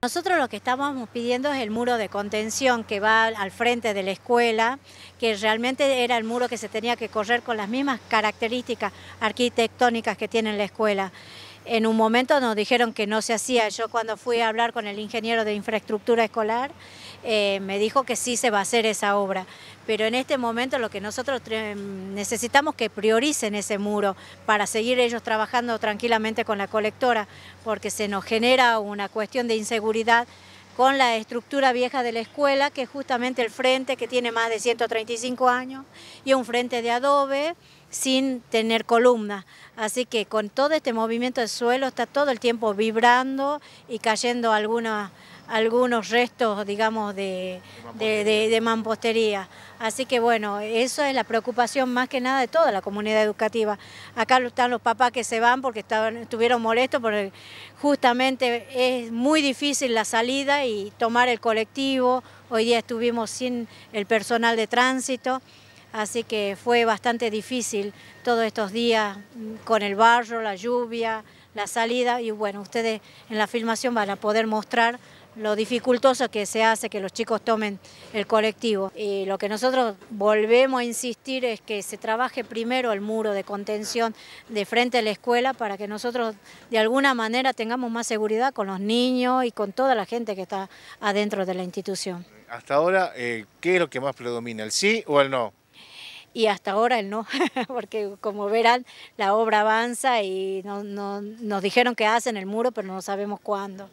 Nosotros lo que estábamos pidiendo es el muro de contención que va al frente de la escuela, que realmente era el muro que se tenía que correr con las mismas características arquitectónicas que tiene la escuela. En un momento nos dijeron que no se hacía. Yo cuando fui a hablar con el ingeniero de infraestructura escolar, eh, me dijo que sí se va a hacer esa obra. Pero en este momento lo que nosotros necesitamos que prioricen ese muro para seguir ellos trabajando tranquilamente con la colectora, porque se nos genera una cuestión de inseguridad con la estructura vieja de la escuela, que es justamente el frente que tiene más de 135 años, y un frente de adobe sin tener columna. Así que con todo este movimiento de suelo está todo el tiempo vibrando y cayendo algunos restos, digamos, de, de, mampostería. Así que bueno, eso es la preocupación más que nada de toda la comunidad educativa. Acá están los papás que se van porque estaban, estuvieron molestos porque justamente es muy difícil la salida y tomar el colectivo. Hoy día estuvimos sin el personal de tránsito así que fue bastante difícil todos estos días con el barro, la lluvia, la salida y bueno, ustedes en la filmación van a poder mostrar lo dificultoso que se hace que los chicos tomen el colectivo. Y lo que nosotros volvemos a insistir es que se trabaje primero el muro de contención de frente a la escuela para que nosotros de alguna manera tengamos más seguridad con los niños y con toda la gente que está adentro de la institución. Hasta ahora, eh, ¿qué es lo que más predomina, el sí o el no? Y hasta ahora el no, porque como verán la obra avanza y nos dijeron que hacen el muro, pero no sabemos cuándo.